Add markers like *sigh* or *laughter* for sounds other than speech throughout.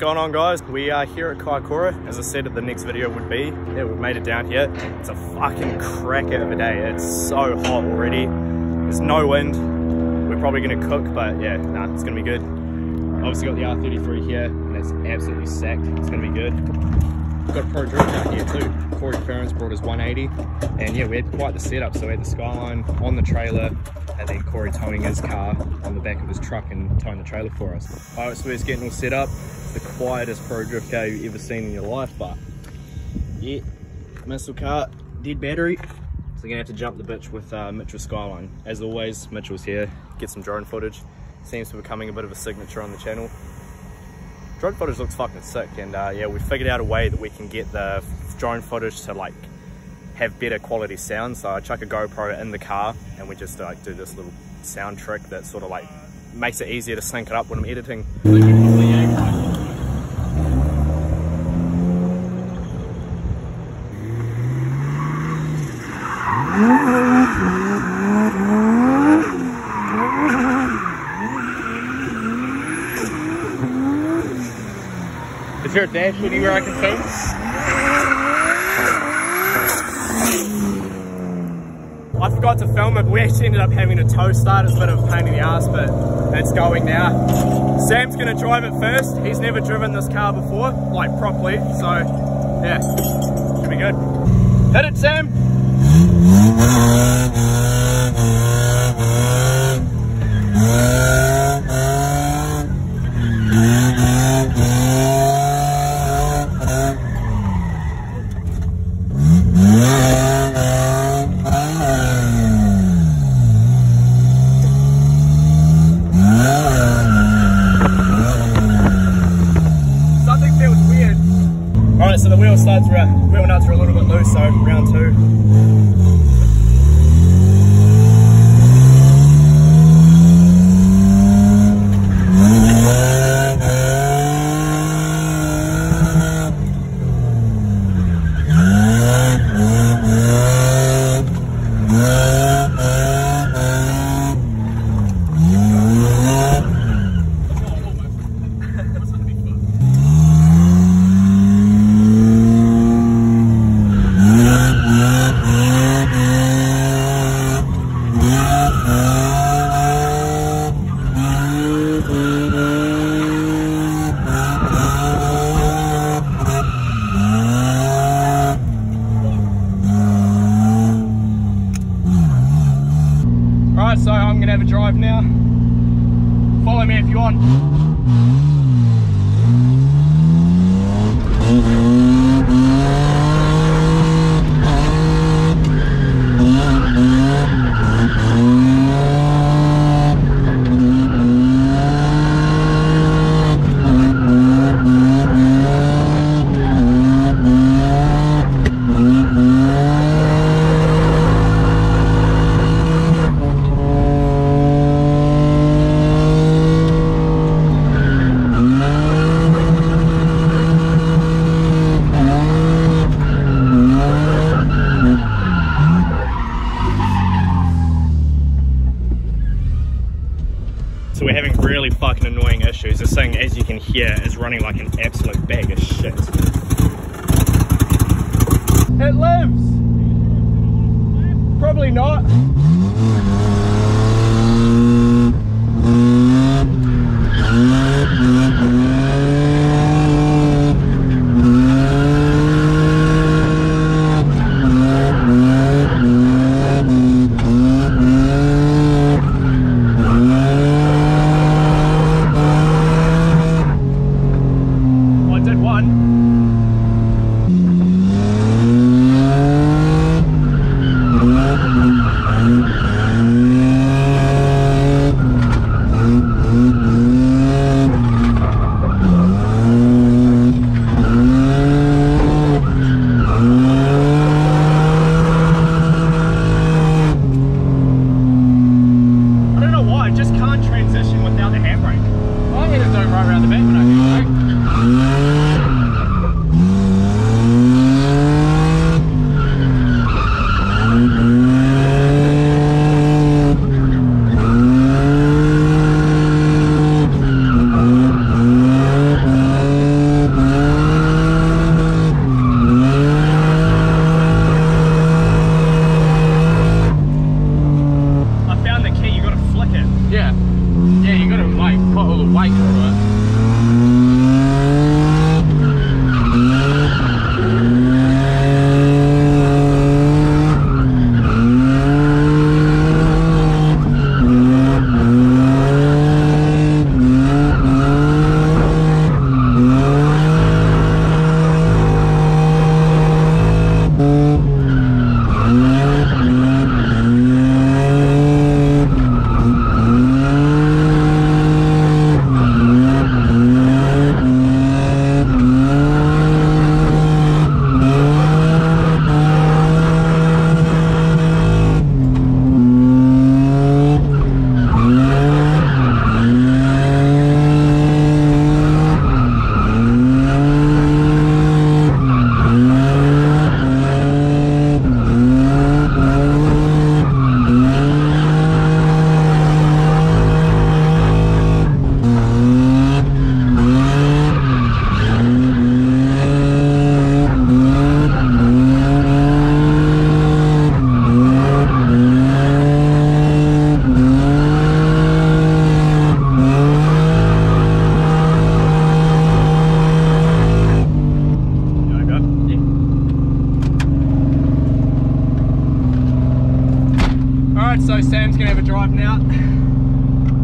going on guys? We are here at Kaikoura. As I said the next video would be. Yeah, we've made it down here. It's a fucking cracker of a day. It's so hot already. There's no wind. We're probably gonna cook, but yeah, nah, it's gonna be good. Obviously got the R33 here, and it's absolutely sacked. It's gonna be good. Got a pro drift out here too. Corey Ferens brought his 180, and yeah, we had quite the setup. So we had the Skyline on the trailer, and then Corey towing his car on the back of his truck and towing the trailer for us. Pirate Square's getting all set up. The quietest pro drift car you've ever seen in your life, but yeah, missile car, dead battery. So we're gonna have to jump the bitch with uh, Mitchell Skyline. As always, Mitchell's here, get some drone footage. Seems to be becoming a bit of a signature on the channel. Drone footage looks fucking sick and uh, yeah, we figured out a way that we can get the drone footage to like have better quality sound. So I chuck a GoPro in the car and we just like do this little sound trick that sort of like makes it easier to sync it up when I'm editing. Is there a dash anywhere I can film? I forgot to film it, we actually ended up having a tow start. It's a bit of a pain in the ass, but it's going now. Sam's gonna drive it first. He's never driven this car before, like properly, so yeah, should be good. Hit it, Sam! So we're having really fucking annoying issues. This thing, as you can hear, is running like an absolute bag of shit. It lives! Probably not. One.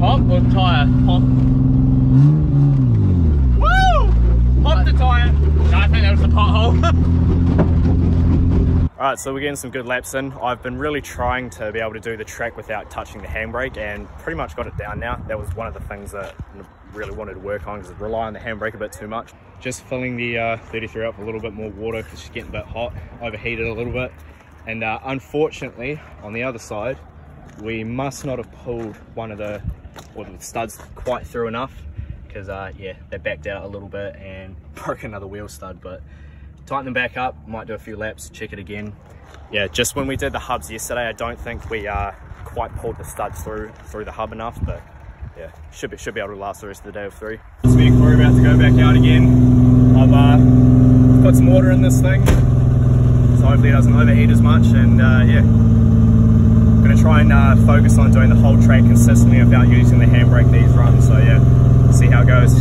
Pump or tyre? Pump. Woo! Pump the tyre. No, I think that was the pothole. *laughs* Alright, so we're getting some good laps in. I've been really trying to be able to do the track without touching the handbrake and pretty much got it down now. That was one of the things that really wanted to work on because I rely on the handbrake a bit too much. Just filling the uh, 33 up a little bit more water because it's getting a bit hot, overheated a little bit. And uh, unfortunately, on the other side, we must not have pulled one of the, or the studs quite through enough because uh, yeah, they backed out a little bit and *laughs* broke another wheel stud, but tighten them back up, might do a few laps, check it again. Yeah, just when we did the hubs yesterday, I don't think we uh, quite pulled the studs through through the hub enough, but yeah, should be, should be able to last the rest of the day of three. Me and Corey about to go back out again. I've uh, put some water in this thing, so hopefully it doesn't overheat as much, and uh, yeah, gonna try and uh, focus on doing the whole track consistently without using the handbrake these runs. So yeah, see how it goes.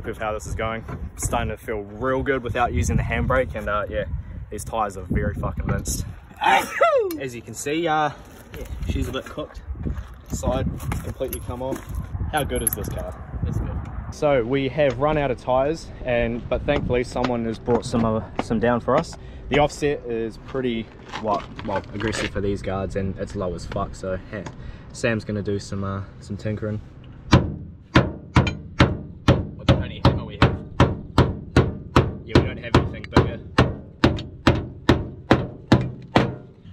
Happy with how this is going. Starting to feel real good without using the handbrake and uh, yeah, these tyres are very fucking minced. As you can see, uh, yeah, she's a bit cooked. Side completely come off. How good is this car? It's good. So we have run out of tyres, and but thankfully someone has brought some uh, some down for us. The offset is pretty well, well aggressive for these guards, and it's low as fuck. So hey, Sam's gonna do some uh, some tinkering.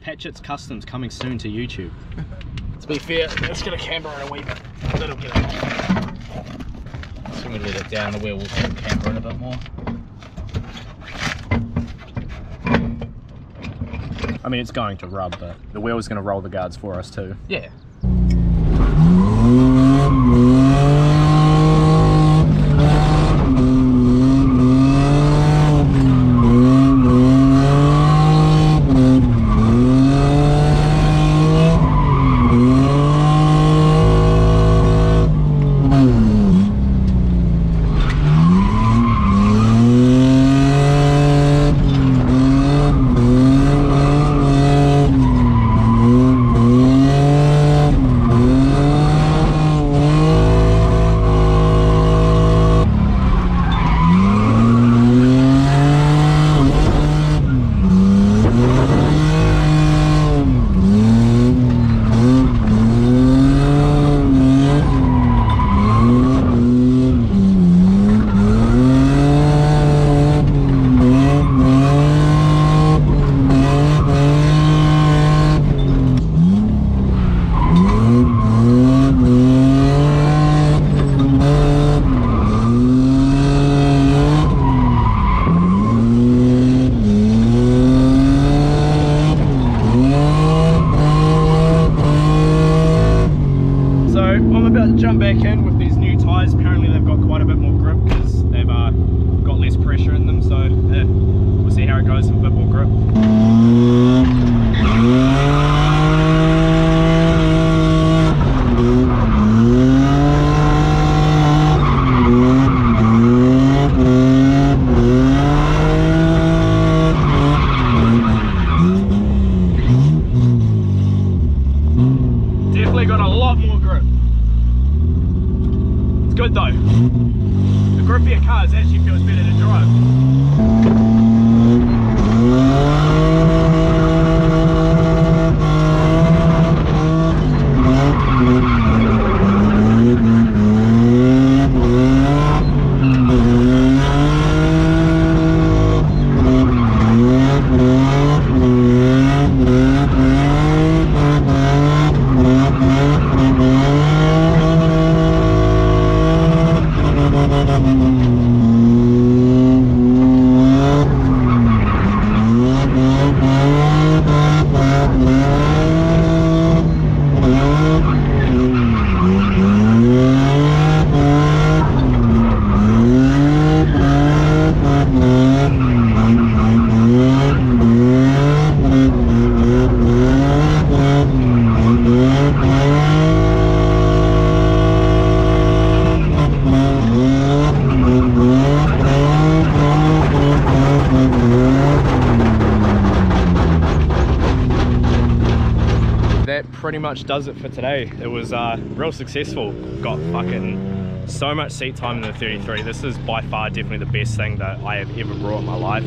Patchett's Customs coming soon to YouTube. *laughs* To be fair, let's get a camber in a wee bit. That'll get it. So gonna let it down, the wheel will camber in a bit more. I mean, it's going to rub, but the wheel's going to roll the guards for us too. Yeah. Much does it for today. It was uh, real successful. Got fucking so much seat time in the 33. This is by far definitely the best thing that I have ever brought in my life.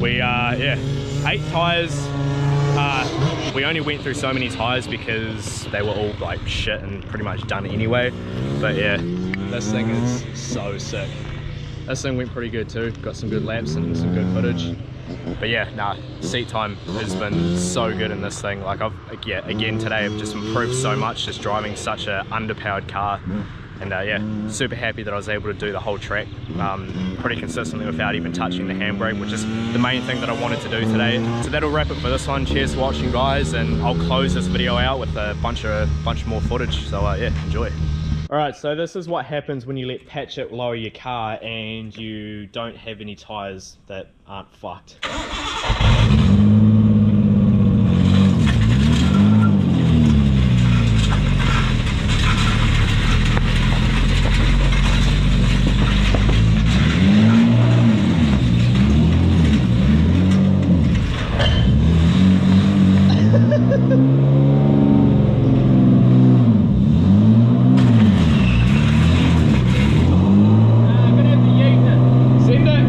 We, uh, yeah, eight tires. Uh, we only went through so many tires because they were all like shit and pretty much done anyway. But yeah, this thing is so sick. This thing went pretty good too. Got some good laps and some good footage. But yeah, nah, seat time has been so good in this thing. Like I've, yeah, again today I've just improved so much just driving such a underpowered car. And uh, yeah, super happy that I was able to do the whole track um, pretty consistently without even touching the handbrake, which is the main thing that I wanted to do today. So that'll wrap it for this one. Cheers for watching guys, and I'll close this video out with a bunch of bunch more footage. So uh, yeah, enjoy. All right, so this is what happens when you let Patchit lower your car and you don't have any tires that aren't fucked. Send it.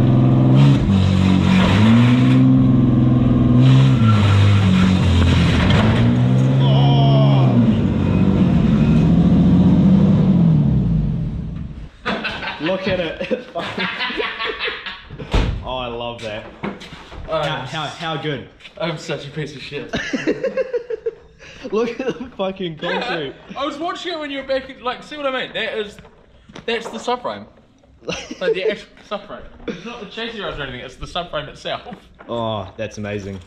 Look at it. *laughs* oh, I love that. How, how, how good? I'm such a piece of shit. *laughs* Look at the fucking *laughs* concrete. I was watching it when you were back. in- Like, see what I mean? That is, that's the subframe. Like the actual subframe. It's not the chassis rise or anything. It's the subframe itself. Oh, that's amazing.